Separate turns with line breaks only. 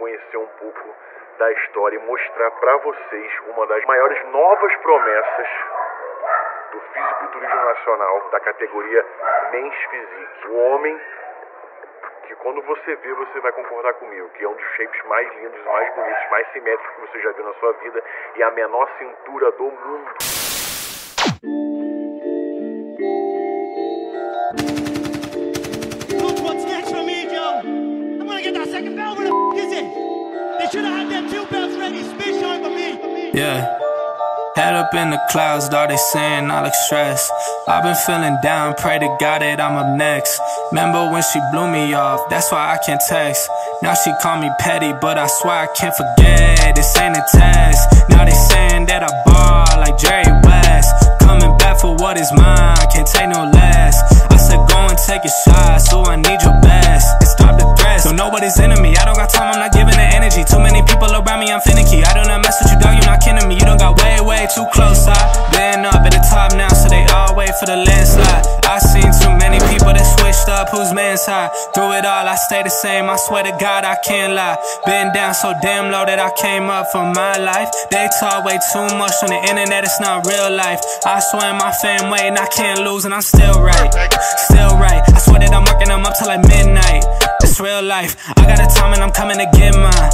conhecer um pouco da história e mostrar para vocês uma das maiores novas promessas do fisiculturismo nacional da categoria Men's Physique. O homem que quando você vê, você vai concordar comigo, que é um dos shapes mais lindos, mais bonitos, mais simétricos que você já viu na sua vida e a menor cintura do mundo.
Second belt. Where the is it? They should have had them two belts ready. Spit shine for me.
Yeah. Head up in the clouds, dog, they saying I look stressed. I've been feeling down, pray to God that I'm up next. Remember when she blew me off, that's why I can't text. Now she call me petty, but I swear I can't forget. This ain't a test. Now they saying that I ball like Jerry West. Coming back for what is mine, can't take no less. I said go and take a shot, so I need your best. And stop don't in me. I don't got time, I'm not giving the energy. Too many people around me, I'm finicky. I do not mess with you, dog, you're not kidding me. You don't got way, way too close. I been up at the top now, so they all wait for the landslide. I people up, whose man's high. Through it all, I stay the same. I swear to God, I can't lie. Been down so damn low that I came up for my life. They talk way too much on the internet, it's not real life. I swear my fam waiting, I can't lose, and I'm still right. Still right. I swear that I'm working, I'm up till like midnight. It's real life. I got a time and I'm coming to get mine.